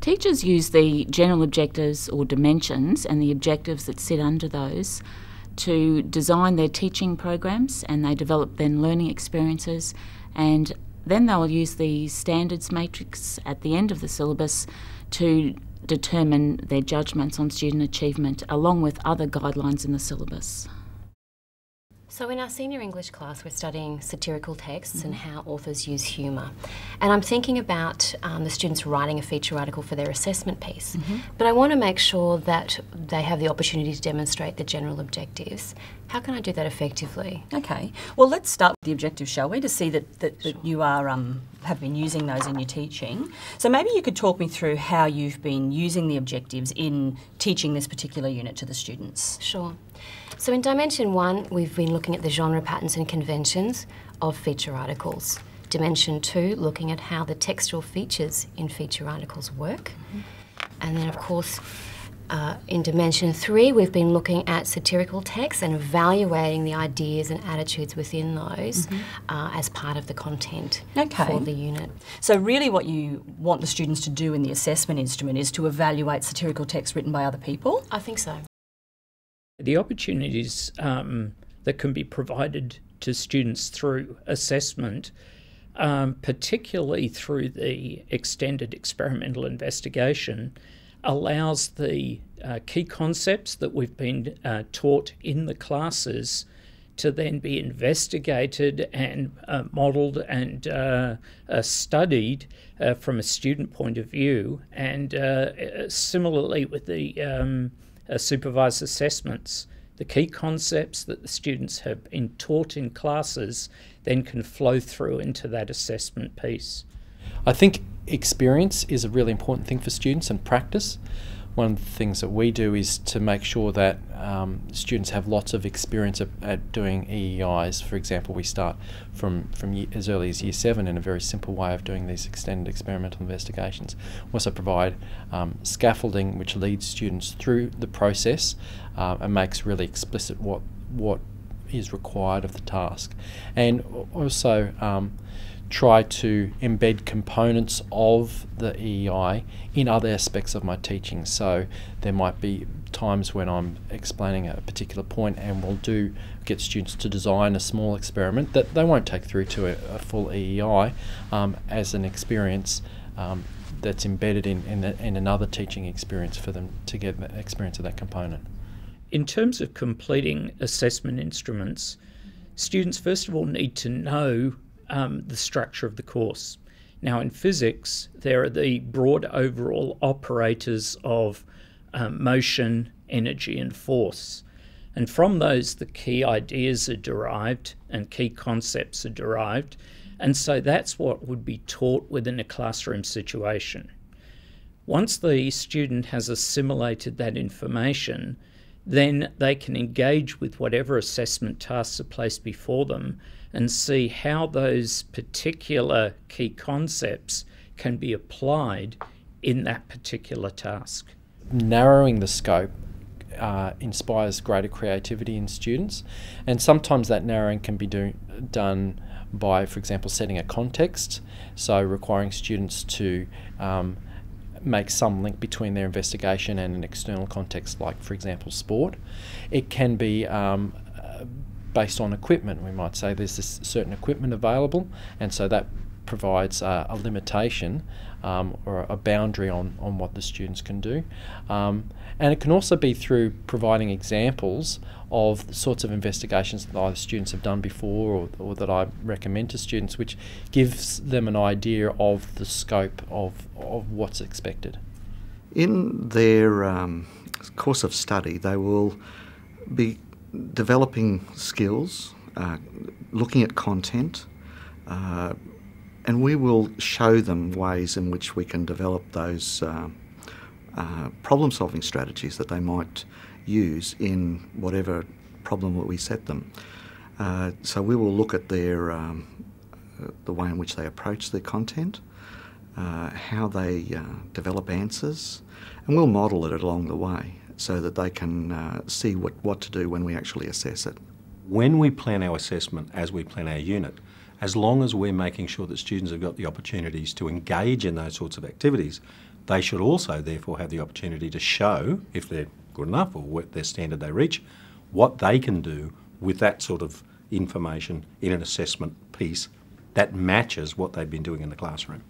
Teachers use the general objectives or dimensions and the objectives that sit under those to design their teaching programs and they develop then learning experiences and then they'll use the standards matrix at the end of the syllabus to determine their judgments on student achievement along with other guidelines in the syllabus. So, in our senior English class, we're studying satirical texts and how authors use humour. And I'm thinking about um, the students writing a feature article for their assessment piece. Mm-hmm. But I want to make sure that they have the opportunity to demonstrate the general objectives. How can I do that effectively? Okay. Well, let's start with the objectives, shall we, to see that, that, that you are um, have been using those in your teaching. So maybe you could talk me through how you've been using the objectives in teaching this particular unit to the students. Sure. So in Dimension 1, we've been looking at the genre patterns and conventions of feature articles. Dimension 2, looking at how the textual features in feature articles work. Mm -hmm. And then, of course, uh, in Dimension 3, we've been looking at satirical texts and evaluating the ideas and attitudes within those mm -hmm. uh, as part of the content okay. for the unit. So, really, what you want the students to do in the assessment instrument is to evaluate satirical texts written by other people? I think so. The opportunities um, that can be provided to students through assessment, um, particularly through the extended experimental investigation, allows the uh, key concepts that we've been uh, taught in the classes to then be investigated and uh, modelled and uh, uh, studied uh, from a student point of view. And similarly with the um, uh, supervised assessments. The key concepts that the students have been taught in classes then can flow through into that assessment piece. I think experience is a really important thing for students and practice one of the things that we do is to make sure that um, students have lots of experience at, at, doing EEIs. For example, we start from, from as early as year seven in a very simple way of doing these extended experimental investigations. We also provide um, scaffolding which leads students through the process uh, and makes really explicit what, what is required of the task. And also, um, try to embed components of the EEI in other aspects of my teaching. So there might be times when I'm explaining a particular point and we'll do get students to design a small experiment that they won't take through to a, a full EEI um, as an experience um, that's embedded in, in, the, in another teaching experience for them to get the experience of that component. In terms of completing assessment instruments, students first of all need to know um, the structure of the course. Now, in physics, there are the broad overall operators of um, motion, energy, and force. And from those, the key ideas are derived and key concepts are derived. And so that's what would be taught within a classroom situation. Once the student has assimilated that information, then they can engage with whatever assessment tasks are placed before them and see how those particular key concepts can be applied in that particular task. Narrowing the scope uh, inspires greater creativity in students, and sometimes that narrowing can be do, done by, for example, setting a context, so requiring students to um, make some link between their investigation and an external context, like, for example, sport. It can be um, based on equipment. We might say there's this certain equipment available, and so that provides uh, a limitation um, or a boundary on, on what the students can do. Um, and it can also be through providing examples of the sorts of investigations that either students have done before or, or that I recommend to students, which gives them an idea of the scope of, of what's expected. In their um, course of study, they will be developing skills, uh, looking at content, uh, and we will show them ways in which we can develop those uh, uh problem solving strategies that they might use in whatever problem that we set them. Uh, so we will look at their um, the way in which they approach their content, uh, how they develop answers, and we'll model it along the way so that they can uh, see what, what to do when we actually assess it. When we plan our assessment as we plan our unit, as long as we're making sure that students have got the opportunities to engage in those sorts of activities, they should also therefore have the opportunity to show, if they're good enough or what their standard they reach, what they can do with that sort of information in an assessment piece that matches what they've been doing in the classroom.